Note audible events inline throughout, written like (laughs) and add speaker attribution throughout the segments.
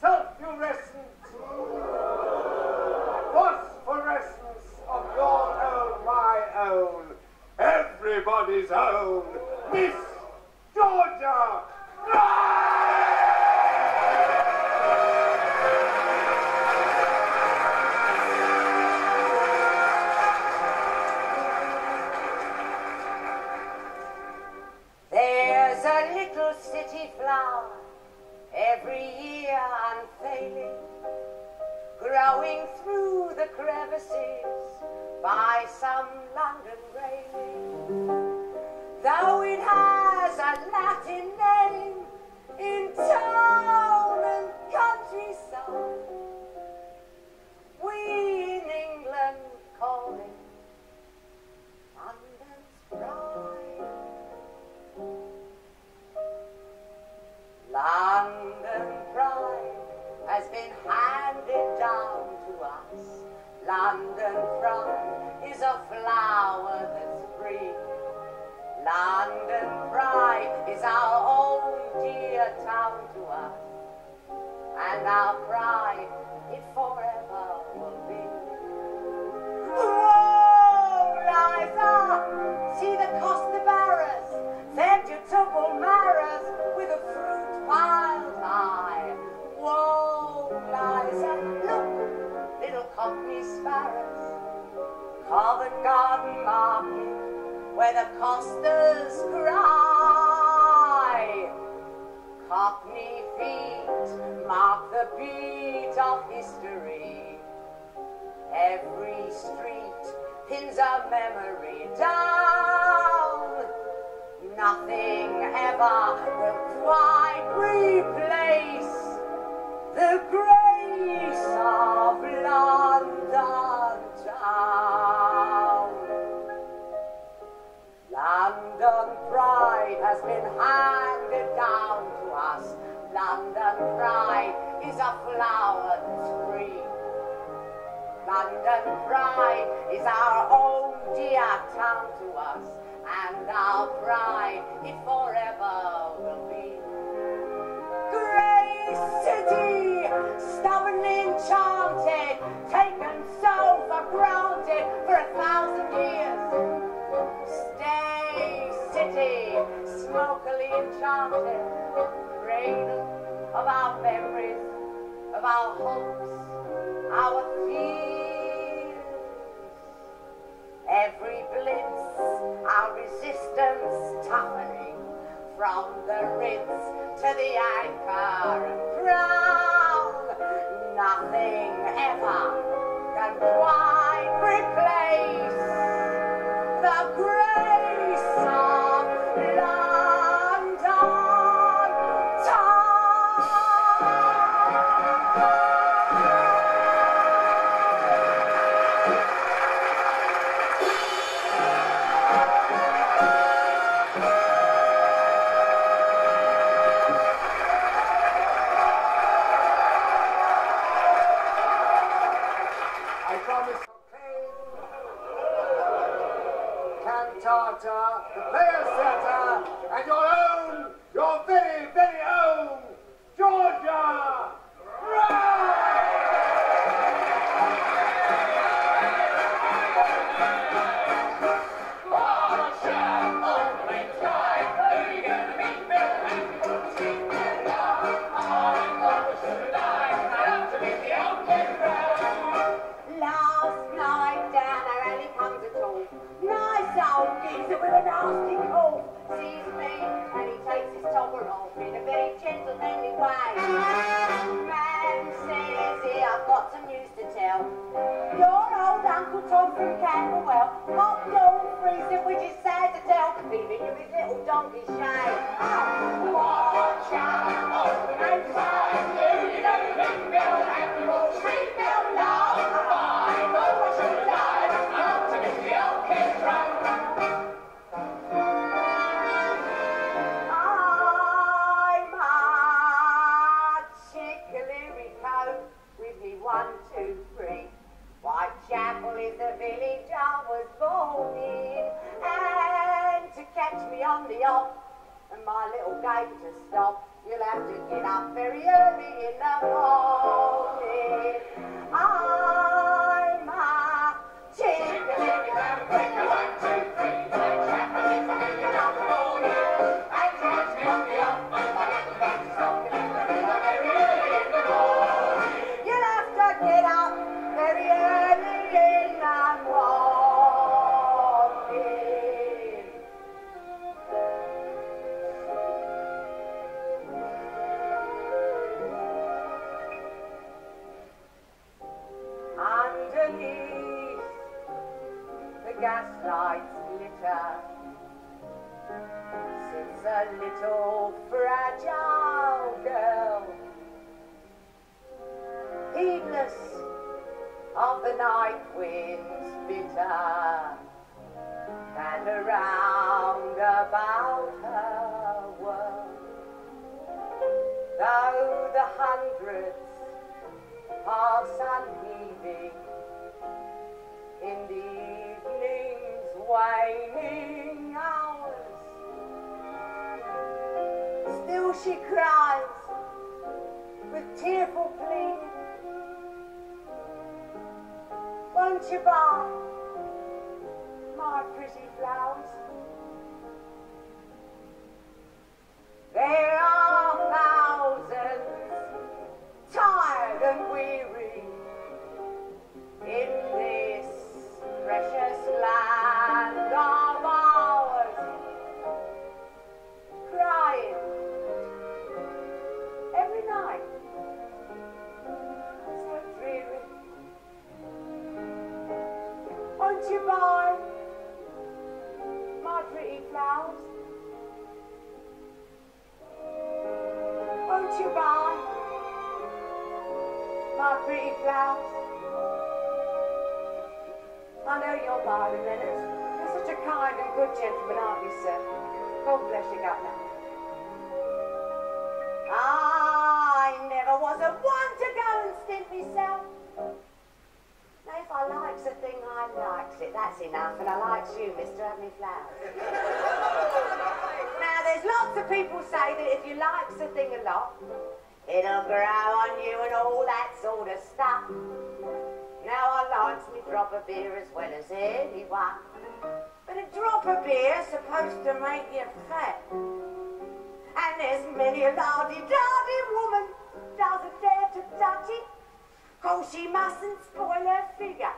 Speaker 1: Sulfurescent phosphorescence of your own, my own, everybody's own, Miss Georgia.
Speaker 2: And pride, it forever will be. Oh, Whoa, Liza! See the with a fruit. Whoa, Liza, look, little cockney sparrows. Garden Market, where the Costas cry. Cockney feet mark the beat of history. Every street pins a memory down. Nothing ever will quite replace the grace of London town. London pride has been us. London pride is a flower that's free. London pride is our own dear town to us, and our pride it forever will be. Great city, stubbornly enchanted, taken so for granted for a thousand years. Stay, city, smokily enchanted, cradle of our memories, of our hopes, our fears. Every blitz, our resistance toughening from the Ritz to the anchor
Speaker 1: cantata, the player setter, and your own, your very, very own, Georgia!
Speaker 2: Last Man says, here I've got some news to tell. Your old Uncle Tom from Camberwell popped on freezing, which is sad to tell, leaving you his little donkey shame. Oh, on the off, and my little game to stop, You'll have to get up very early in the morning. I'm night winds bitter and around about her world. Though the hundreds pass unheeding in the evening's waning hours, still she cries with tearful plea. Won't you buy my pretty flowers? There my pretty flowers? I know you're Marlon Leonard. You're such a kind and good gentleman, aren't you, sir? God bless you, Governor. I never was a one to go and stint myself. Now, if I likes a thing, I likes it. That's enough. And I likes you, Mr. Have me flowers. (laughs) now, there's lots of people say that if you likes a thing a lot, it'll grow on you and all that sort of stuff. Now, I likes me drop of beer as well as anyone. But a drop of beer's supposed to make you fat. And there's many a lardy-dardy woman doesn't dare to touch it. Cause she mustn't spoil her figure.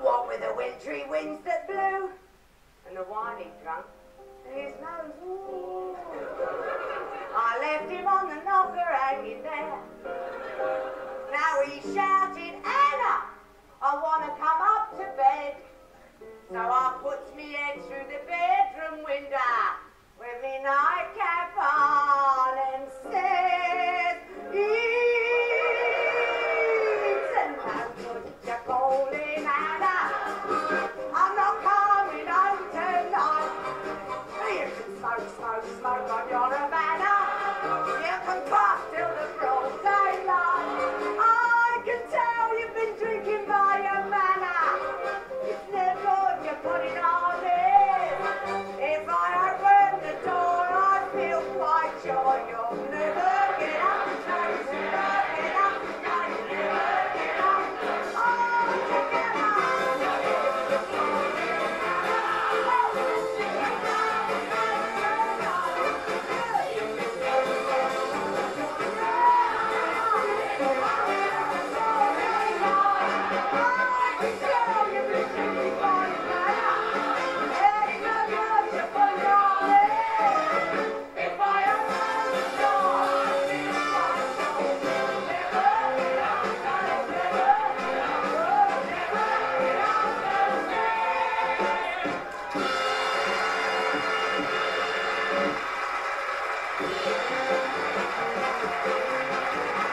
Speaker 2: What were the wintry winds that blew and the wine he drunk and his nose. Ooh. I left him on the knocker hanging there. Now he's shouting, Anna, I want to come up to bed. So I puts me head through the bedroom window Thank you.